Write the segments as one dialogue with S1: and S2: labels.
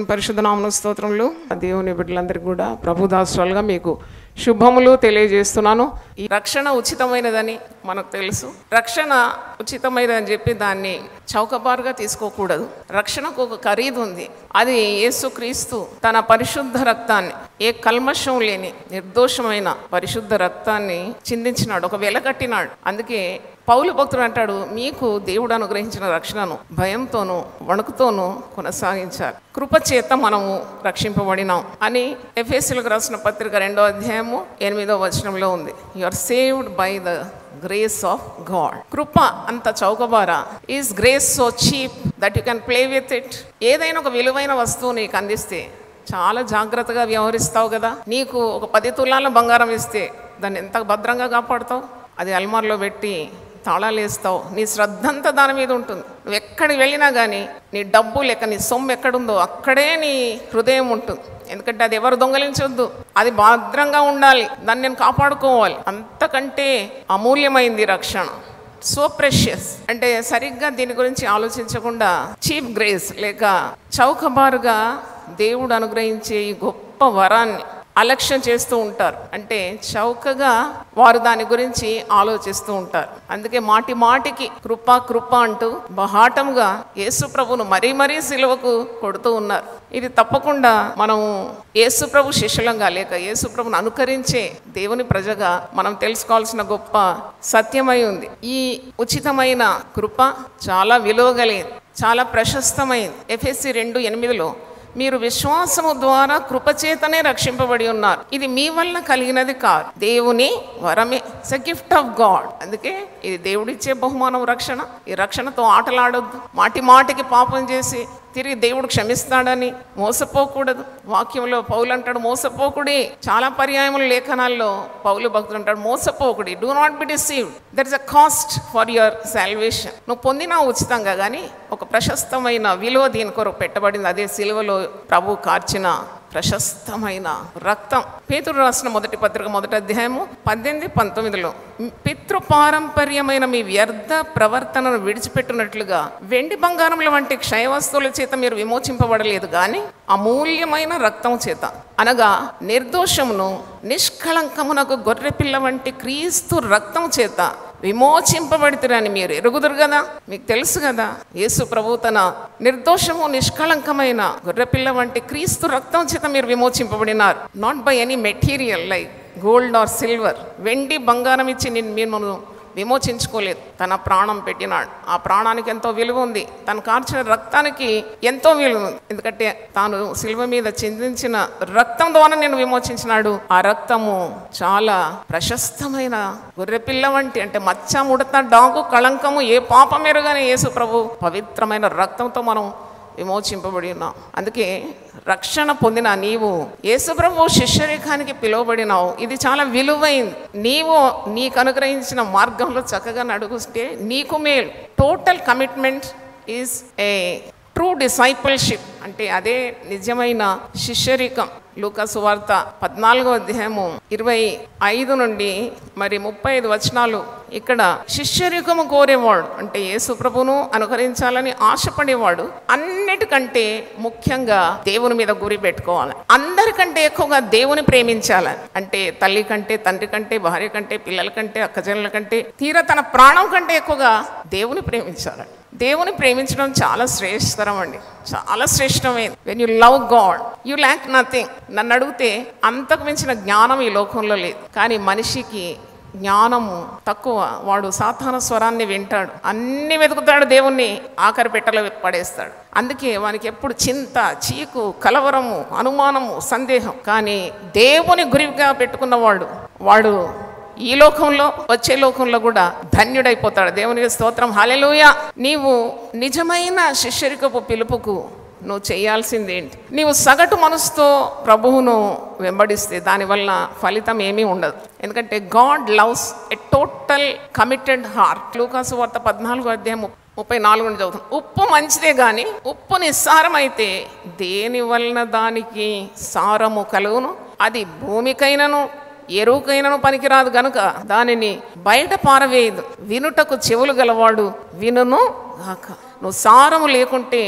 S1: దేవుని పరిశుద్ధ నామన స్తోత్రములు. దేవుని బిడ్డలందరికీ కూడా ప్రభుదాసులుగా మీకు శుభములు తెలియజేస్తున్నాను. ఈ రక్షణ ఉచితమైనదని మనకు తెలుసు. రక్షణ ఉచితమైనదని చెప్పి దాన్ని చౌకబారుగా తీసుకోకూడదు. రక్షణకు ఒక ఖరీదు ఉంది. అది యేసుక్రీస్తు తన పరిశుద్ధ రక్తాన్ని ఏ కల్మషం లేని నిర్దోషమైన పరిశుద్ధ రక్తాన్ని చిందించినాడు. ఒక వెలగట్టినాడు అందుకే పౌలు భక్తుడు అంటాడు మీకు దేవుడు అనుగ్రహించిన రక్షణను భయంతోనూ వణుకుతోనూ కొనసాగించాలి. కృప చేత మనము రక్షింపబడినాం. అని ఎఫ్ఎస్సీలకు రాసిన పత్రిక రెండో అధ్యాయము ఎనిమిదో వచనంలో ఉంది. You are saved by the grace of God కృప అంత చౌకబారా. Is grace so cheap that you can play with it ఏదైనా ఒక విలువైన వస్తువు నీకు అందిస్తే చాలా జాగ్రత్తగా వ్యవహరిస్తావు కదా. నీకు ఒక పది తులాల బంగారం ఇస్తే దాన్ని ఎంత భద్రంగా కాపాడుతావు? అది అల్మార్లో పెట్టి తాళాలు నీ శ్రద్ధ అంతా దాని మీద ఉంటుంది. నువ్వు ఎక్కడికి వెళ్ళినా కానీ నీ డబ్బు లేక నీ సొమ్ము ఎక్కడుందో అక్కడే నీ హృదయం ఉంటుంది. ఎందుకంటే అది ఎవరు దొంగలించొద్దు. అది భద్రంగా ఉండాలి. దాన్ని నేను కాపాడుకోవాలి. అంతకంటే అమూల్యమైంది రక్షణ. So precious. అంటే సరిగ్గా దీని గురించి ఆలోచించకుండా చీప్ గ్రేస్ లేక చౌకబారుగా దేవుడు అనుగ్రహించే ఈ గొప్ప వరాన్ని అలక్ష్యం చేస్తూ ఉంటారు. అంటే చౌకగా వారు దాని గురించి ఆలోచిస్తూ ఉంటారు. అందుకే మాటి మాటికి కృప కృప అంటూ బహాటంగా యేసు ప్రభును మరీ మరీ సిలువకు కొడుతూ ఉన్నారు. ఇది తప్పకుండా మనము యేసు ప్రభు శిష్యులంగా లేక యేసు ప్రభును అనుకరించే దేవుని ప్రజగా మనం తెలుసుకోవాల్సిన గొప్ప సత్యమై ఉంది. ఈ ఉచితమైన కృప చాలా విలువ కలిగింది చాలా ప్రశస్తమైంది. ఎఫ్ఎస్సి రెండు ఎనిమిదిలో మీరు విశ్వాసము ద్వారా కృపచేతనే రక్షింపబడి ఉన్నారు. ఇది మీ వల్ల కలిగినది కాదు. దేవుని వరమే. ఇట్స్ గిఫ్ట్ ఆఫ్ గాడ్ అందుకే ఇది దేవుడిచ్చే బహుమానం రక్షణ. ఈ రక్షణతో ఆటలాడొద్దు. మాటి మాటికి పాపం చేసి తిరిగి దేవుడు క్షమిస్తాడని మోసపోకూడదు. వాక్యంలో పౌలు అంటాడు మోసపోకుడి. చాలా పర్యాయములు లేఖనాల్లో పౌలు భక్తులు అంటాడు మోసపోకుడి. Do not be deceived there is a cost for your salvation నువ్వు పొందినా ఉచితంగా కానీ ఒక ప్రశస్తమైన విలువ దీని కొరకు పెట్టబడింది. అదే సిలువలో ప్రభు కార్చిన ప్రశస్తమైన రక్తం. పేతురు రాసిన మొదటి పత్రిక మొదటి అధ్యాయము పద్దెనిమిది పంతొమ్మిదిలో పితృపారంపర్యమైన మీ వ్యర్థ ప్రవర్తనను విడిచిపెట్టినట్లుగా వెండి బంగారముల వంటి క్షయ వస్తువుల చేత మీరు విమోచింపబడలేదు కానీ అమూల్యమైన రక్తం చేత. అనగా నిర్దోషమును నిష్కళంకమునకు గొర్రెపిల్ల వంటి క్రీస్తు రక్తం చేత విమోచింపబడితేరని మీరు ఎరుగుదురు కదా మీకు తెలుసు కదా యేసు ప్రభు తన నిర్దోషము నిష్కళంకమైన గొర్రెపిల్ల వంటి క్రీస్తు రక్తం చేత మీరు విమోచింపబడినారు. Not by any material like gold or silver వెండి బంగారం ఇచ్చి నేను మిమ్మల్ని విమోచించుకోలేదు. తన ప్రాణం పెట్టినాడు. ఆ ప్రాణానికి ఎంతో విలువ ఉంది. తను కార్చిన రక్తానికి ఎంతో విలువ ఉంది. ఎందుకంటే తాను శిల్వ మీద చిందించిన రక్తం ద్వారా నేను విమోచించినాడు. ఆ రక్తము చాలా ప్రశస్తమైన గొర్రెపిల్ల వంటి అంటే మచ్చ ముడత డాగు కళంకము ఏ పాపం ఎరుగని యేసు ప్రభు పవిత్రమైన రక్తంతో మనం విమోచింపబడి ఉన్నాం అందుకే రక్షణ పొందిన నీవు యేసుప్రభు శిష్యరేఖానికి పిలువబడినావు. ఇది చాలా విలువైంది. నీవు నీకు అనుగ్రహించిన మార్గంలో చక్కగా నడుగుస్తే నీకు మేలు. Total commitment is a true discipleship అంటే అదే నిజమైన శిష్యరికం లూకసువార్త పద్నాలుగో అధ్యాయము ఇరవై ఐదు నుండి మరి ముప్పై ఐదు వచనాలు ఇక్కడ శిష్యరికము కోరేవాడు అంటే యేసుప్రభును అనుకరించాలని ఆశపడేవాడు అన్నిటికంటే ముఖ్యంగా దేవుని మీద గురి పెట్టుకోవాలి. అందరికంటే ఎక్కువగా దేవుని ప్రేమించాలని అంటే తల్లి కంటే తండ్రి కంటే భార్య కంటే పిల్లల కంటే అక్కజనుల కంటే తీర తన ప్రాణం కంటే ఎక్కువగా దేవుని ప్రేమించాలని దేవుని ప్రేమించడం చాలా శ్రేష్టతరం అండి. చాలా శ్రేష్టమైంది. When you love God you lack nothing నన్ను అడిగితే అంతకు మించిన జ్ఞానం ఈ లోకంలో లేదు. కానీ మనిషికి జ్ఞానము తక్కువ. వాడు సాధారణ స్వరాన్ని వింటాడు. అన్ని వెతుకుతాడు దేవుణ్ణి ఆఖరి పెట్టలో పడేస్తాడు. అందుకే వానికి ఎప్పుడు చింత చీకు కలవరము అనుమానము సందేహం. కానీ దేవుని గురిగా పెట్టుకున్నవాడు వాడు ఈ లోకంలో వచ్చే లోకంలో కూడా ధన్యుడైపోతాడు. దేవునికి స్తోత్రం. హాలెలూయ నీవు నిజమైన శిష్యరికపు పిలుపుకు నువ్వు చేయాల్సిందేంటి నీవు సగటు మనసుతో ప్రభువును వెంబడిస్తే దానివల్ల ఫలితం ఏమీ ఉండదు. ఎందుకంటే God loves a total committed heart. లూకాసు వార్త పద్నాలుగో అధ్యాయం ముప్పై నాలుగు చదువుతాం. ఉప్పు మంచిదే కానీ ఉప్పు నిస్సారం అయితే దేని వలన దానికి సారము కలుగును? అది భూమికైనను ఎరువుకైనను పనికిరాదు గనుక దానిని బయట పారవేయదు. వినుటకు చెవులు గలవాడు వినును గాక. నువ్వు సారము లేకుంటే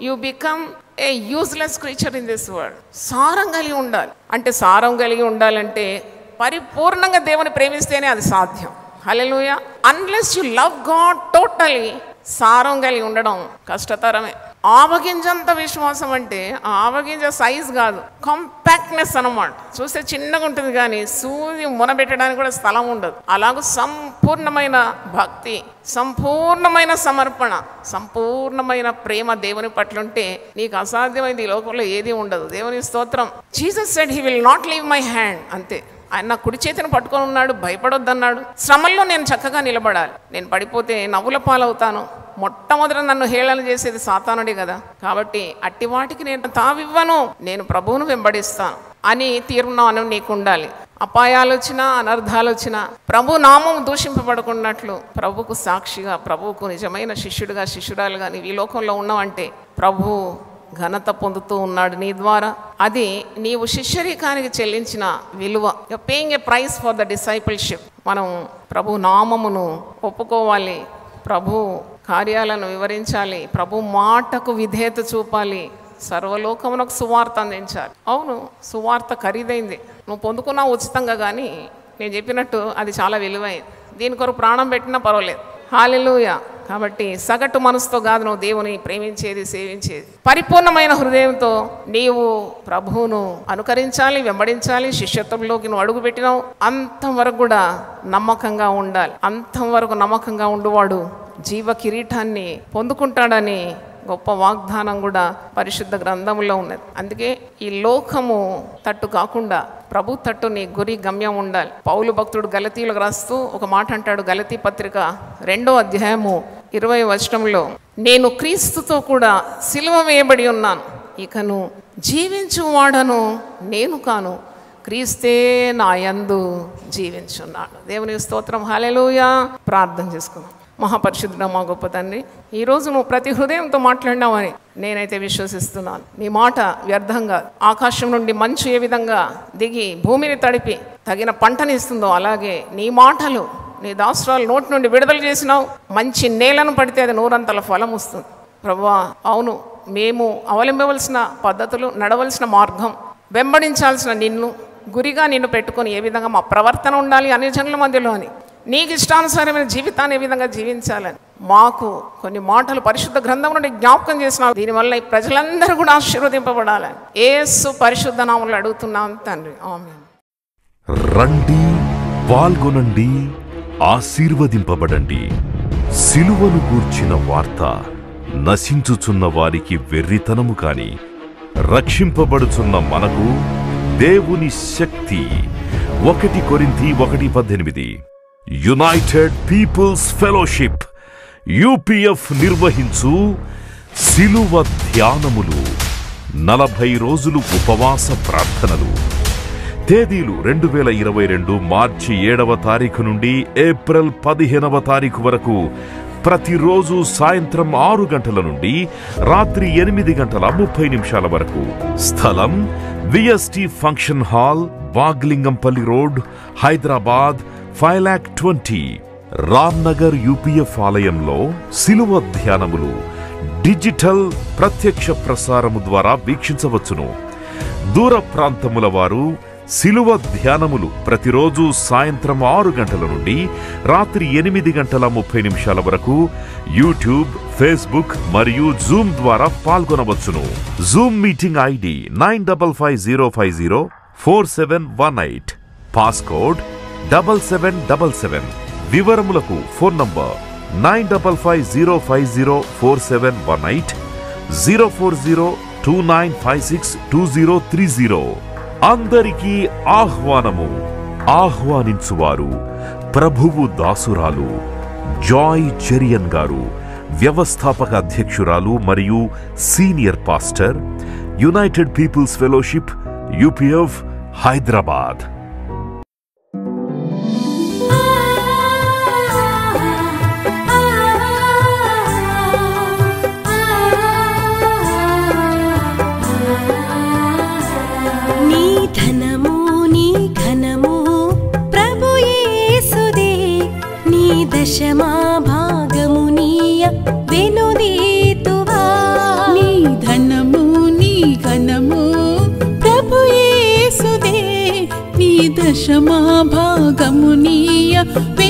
S1: you become a useless creature in this world సారం కలిగి ఉండాలి. అంటే సారం కలిగి ఉండాలంటే పరిపూర్ణంగా దేవుని ప్రేమిస్తేనే అది సాధ్యం. Hallelujah unless you love God totally సారం కలిగి ఉండడం కష్టతరమే. ఆవగింజంత విశ్వాసం అంటే ఆవగింజ సైజ్ కాదు కాంపాక్ట్నెస్ అనమాట చూస్తే చిన్నగా ఉంటుంది కానీ సూది మునబెట్టడానికి కూడా స్థలం ఉండదు. అలాగ సంపూర్ణమైన భక్తి సంపూర్ణమైన సమర్పణ సంపూర్ణమైన ప్రేమ దేవుని పట్ల ఉంటే నీకు అసాధ్యమైంది ఈ లోకంలో ఏది ఉండదు. దేవుని స్తోత్రం. Jesus said he will not leave my hand అంతే. ఆయన నా కుడి చేతిని పట్టుకొని ఉన్నాడు భయపడొద్దన్నాడు. శ్రమల్లో నేను చక్కగా నిలబడాలి. నేను పడిపోతే నవ్వుల పాలవుతాను. మొట్టమొదట నన్ను హేళన చేసేది సాతానుడే కదా. కాబట్టి అట్టి వాటికి నేను తావివ్వను. నేను ప్రభువును వెంబడిస్తాను. అని తీర్మానం నీకు ఉండాలి అపాయాలు వచ్చినా అనర్థాలు వచ్చినా ప్రభు నామం దూషింపబడుకున్నట్లు ప్రభుకు సాక్షిగా ప్రభువుకు నిజమైన శిష్యుడిగా శిష్యురాలుగా నీవు ఈ లోకంలో ఉన్నావంటే ప్రభు ఘనత పొందుతూ ఉన్నాడు నీ ద్వారా. అది నీవు శిష్యరికానికి చెల్లించిన విలువ. Paying a price for the discipleship మనం ప్రభు నామమును ఒప్పుకోవాలి. ప్రభు కార్యాలను వివరించాలి. ప్రభు మాటకు విధేయత చూపాలి. సర్వలోకమునకు సువార్త అందించాలి. అవును సువార్త ఖరీదైంది. నువ్వు పొందుకున్నావు ఉచితంగా కానీ నేను చెప్పినట్టు అది చాలా విలువైంది. దీని కొరకు ప్రాణం పెట్టినా పర్వాలేదు. హాలిలుయ. కాబట్టి సగటు మనసుతో కాదు నువ్వు దేవుని ప్రేమించేది సేవించేది. పరిపూర్ణమైన హృదయంతో నీవు ప్రభువును అనుకరించాలి వెంబడించాలి శిష్యత్వంలోకి నువ్వు అడుగు పెట్టినావు అంతవరకు కూడా నమ్మకంగా ఉండాలి. అంతవరకు నమ్మకంగా ఉండువాడు జీవ కిరీటాన్ని పొందుకుంటాడని గొప్ప వాగ్దానం కూడా పరిశుద్ధ గ్రంథంలో ఉన్నది. అందుకే ఈ లోకము తట్టు కాకుండా ప్రభు తట్టు నీ గురి గమ్యం ఉండాలి. పౌలు భక్తుడు గలతీలకు రాస్తూ ఒక మాట అంటాడు గలతీ పత్రిక రెండో అధ్యాయము ఇరవై వచనంలో నేను క్రీస్తుతో కూడా సిలువ వేయబడి ఉన్నాను. ఇకను జీవించువాడను నేను కాను. క్రీస్తే నా యందు జీవించున్నాడు. దేవుని స్తోత్రం. హాలెలుయా ప్రార్థన చేసుకున్నాం మహాపరిశుద్ధ మా గొప్ప తండ్రి. ఈరోజు నువ్వు ప్రతి హృదయంతో మాట్లాడినావని నేనైతే విశ్వసిస్తున్నాను. నీ మాట వ్యర్థంగా ఆకాశం నుండి మంచు ఏ విధంగా దిగి భూమిని తడిపి తగిన పంటని ఇస్తుందో అలాగే నీ మాటలు నీ దాసురాలు నోటి నుండి విడుదల చేసినావు. మంచి నేలను పడితే అది నూరంతల ఫలం వస్తుంది. ప్రభా అవును మేము అవలంబవలసిన పద్ధతులు నడవలసిన మార్గం వెంబడించాల్సిన నిన్ను గురిగా నిన్ను పెట్టుకొని ఏ విధంగా మా ప్రవర్తన ఉండాలి అన్ని జనుల మధ్యలో అని. నీకు ఇష్టానుసారమైన జీవితాన్ని ఏ విధంగా జీవించాలని? మాకు కొన్ని మాటలు పరిశుద్ధ గ్రంథం నుండి జ్ఞాపకం చేసిన దీనివల్ల ప్రజలందరూ కూడా ఆశీర్వదింపబడాలని. ఏసు పరిశుద్ధ నామంలో అడుగుతున్నాం తండ్రి. ఆమె
S2: రండి పాల్గొనండి ఆశీర్వదింపబడండి. సిలువను గూర్చిన వార్త నశించుచున్న వారికి వెర్రితనము కాని రక్షింపబడుచున్న మనకు దేవుని శక్తి. ఒకటి కొరింది ఒకటి పద్దెనిమిది. యునైటెడ్ పీపుల్స్ ఫెలోషిప్ యూపీఎఫ్ నిర్వహించు సిలువ ధ్యానములు నలభై రోజులు ఉపవాస ప్రార్థనలు. తేదీలు రెండు వేల ఇరవై రెండు మార్చి ఏడవ తారీఖు నుండి ఏప్రిల్ పదిహేనవ తారీఖు వరకు ప్రతిరోజు సాయంత్రం ఆరు గంటల నుండి రాత్రి ఎనిమిది గంటల ముప్పై నిమిషాల వరకు. స్థలం VST function hall Baglingampally road Hyderabad five lakh twenty Ramnagar UPF ఆలయంలో సిలువ ధ్యానములు డిజిటల్ ప్రత్యక్ష ప్రసారము ద్వారా వీక్షించవచ్చును. దూర ప్రాంతముల వారు సిలువ ధ్యానములు ప్రతిరోజు సాయంత్రం ఆరు గంటల నుండి రాత్రి ఎనిమిది గంటల ముప్పై నిమిషాల వరకు యూట్యూబ్ ఫేస్బుక్ మరియు జూమ్ ద్వారా పాల్గొనవచ్చును. Zoom meeting ID nine double five zero five zero four seven one eight. Passcode double seven double seven వివరములకు phone number nine double five zero five zero four seven one eight zero four zero two nine five six two zero three zero అందరికీ ఆహ్వానము. ఆహ్వానించువారు ప్రభువు దాసురాలు Joy Cherian గారు వ్యవస్థాపక అధ్యక్షురాలు మరియు senior pastor United Peoples Fellowship UPF Hyderabad.
S3: Be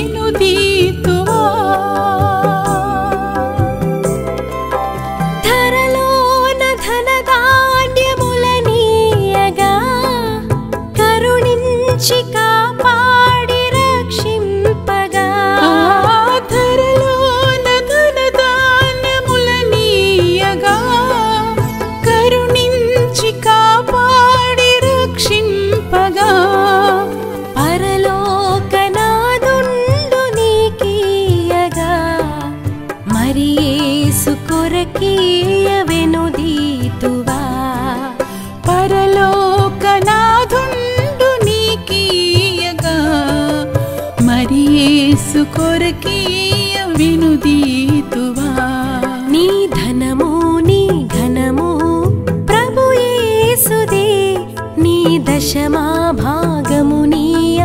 S3: कोरकीय विनुदितु वा निधनमो
S4: निघनमो प्रभुये सुदे निदशमा भागमुनीय